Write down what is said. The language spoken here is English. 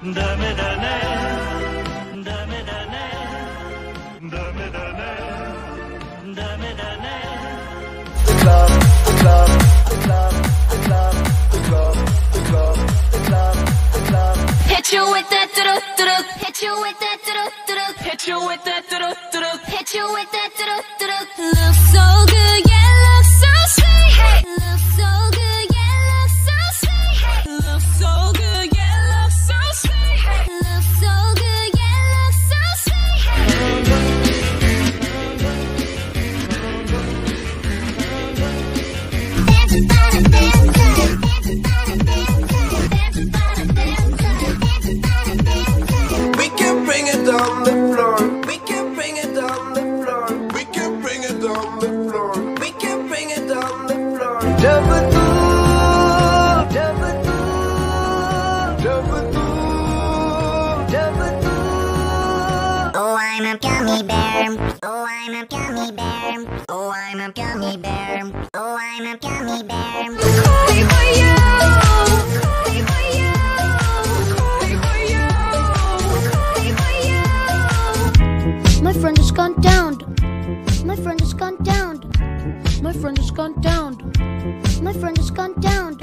Hit you with that do do do Hit you with that do do do Hit you with that do do do Hit you with that do do down the floor. We can bring it the floor. We can bring it the floor. We can bring it the floor. Oh, I'm a gummy bear. Oh, I'm a gummy bear. Oh, I'm a gummy bear. Oh, I'm a gummy bear. Friend has gone down. My friend has gone down. My friend has gone down. My friend has gone down.